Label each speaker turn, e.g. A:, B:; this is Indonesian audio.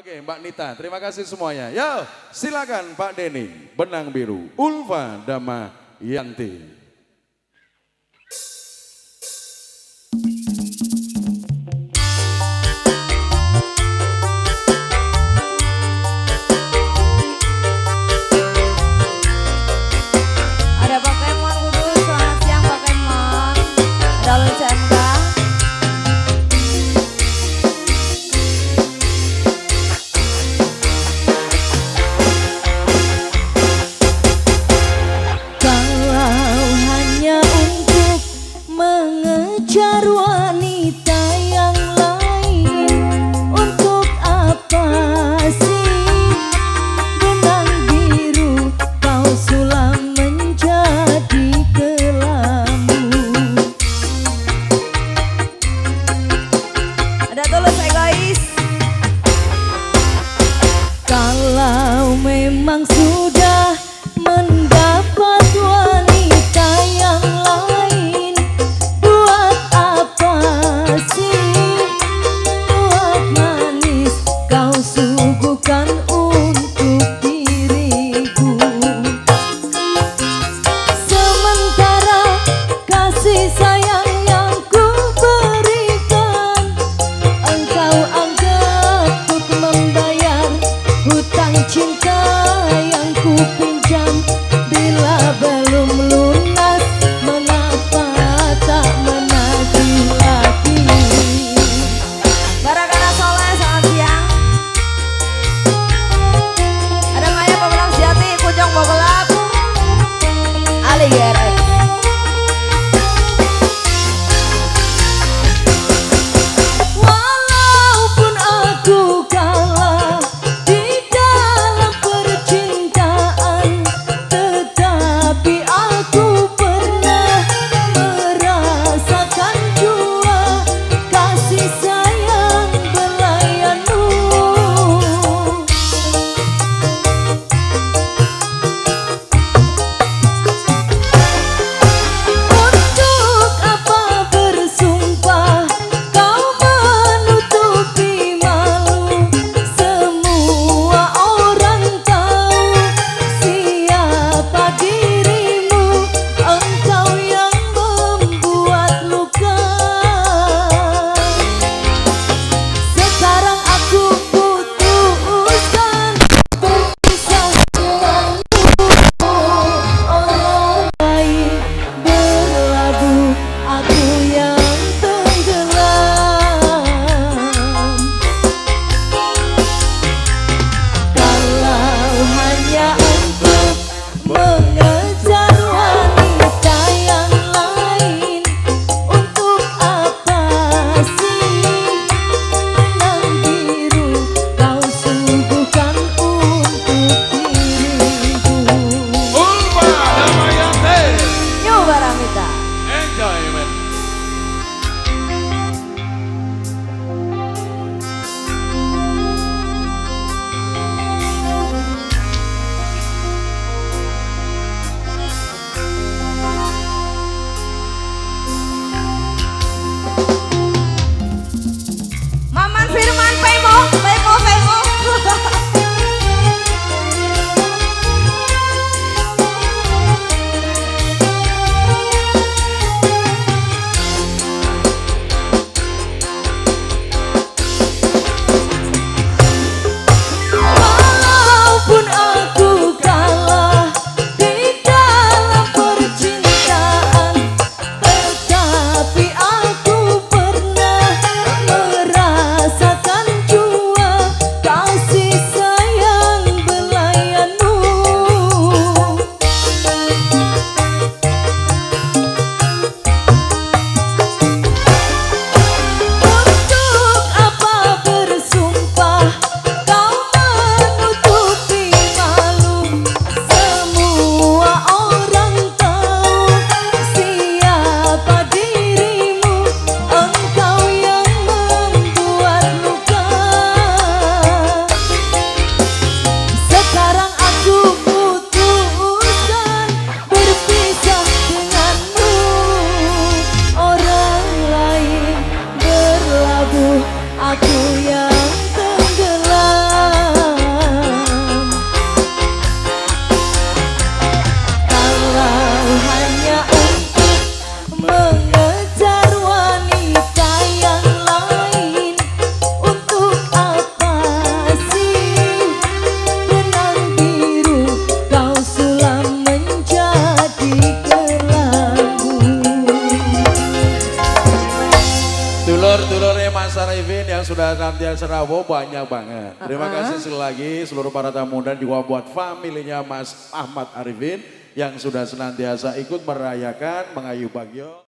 A: Oke Mbak Nita, terima kasih semuanya. Yo silakan Pak Denny, Benang Biru, Ulfa Dama Yanti.
B: aku yang senantiasa rawo banyak banget. Terima kasih sekali lagi seluruh para tamu dan juga buat familinya Mas Ahmad Arifin yang sudah senantiasa ikut merayakan mengayu Bagio.